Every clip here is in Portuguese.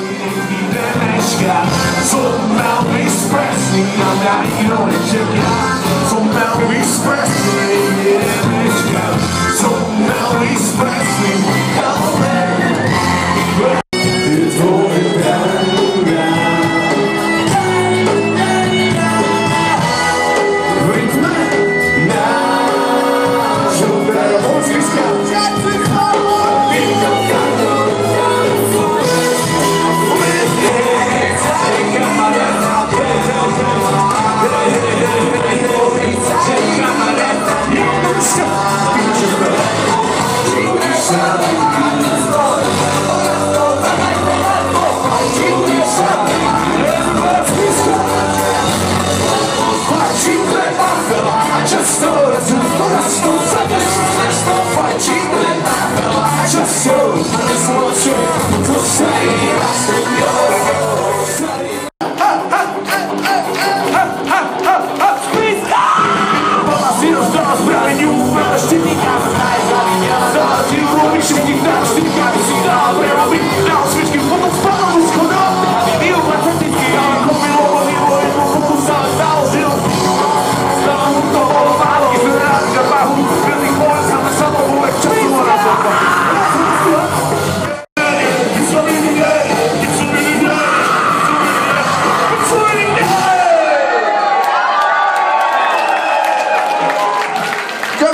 Inny świat. sound.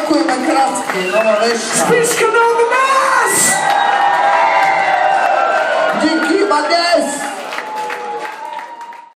Дякуємо краски, нова вишня. Списка